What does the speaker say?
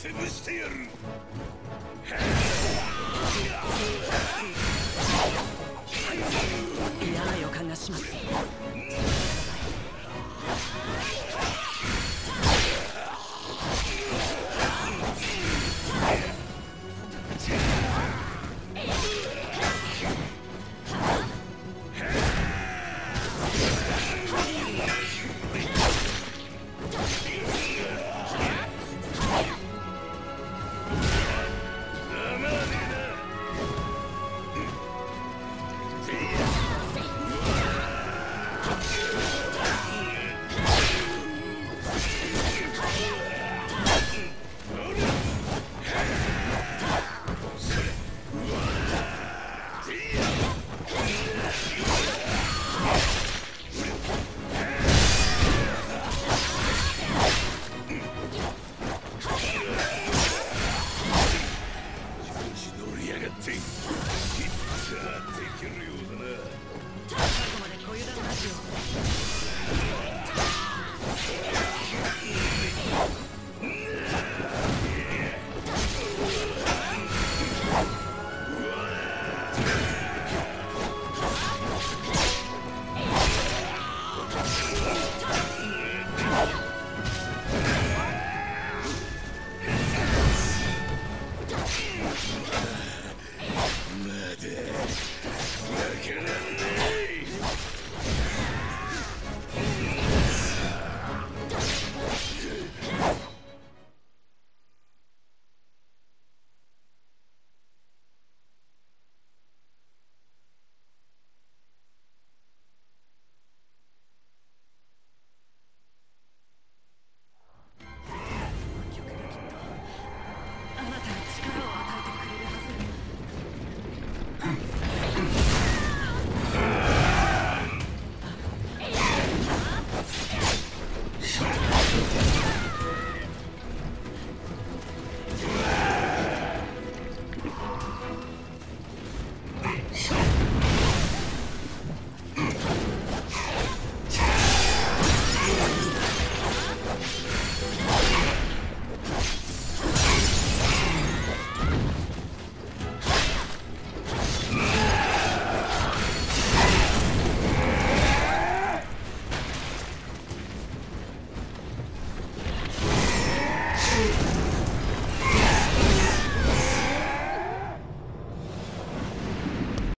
Finisterre! 最後まで小油だったよ。